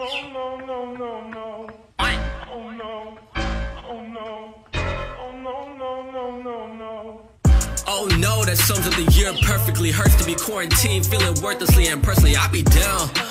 no, no, no, no. Oh no. Oh no, that sums up the year perfectly. Hurts to be quarantined, feeling worthlessly and personally. I be down